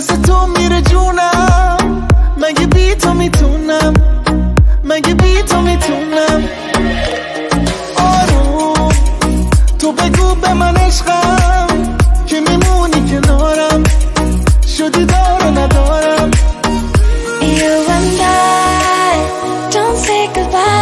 واسه تو میره جونم. مگه بی تو می‌تونم؟ مگه بی تو می‌تونم؟ آروم تو بگو به من عشقم که میمونی کنارم. شدی دار و ندارم. You and I don't say goodbye.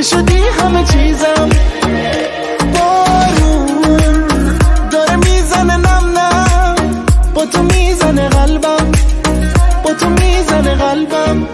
که شدی همه چیزم. بارون داره می‌زنه نم نم با تو می‌زنه قلبم. با تو می‌زنه قلبم.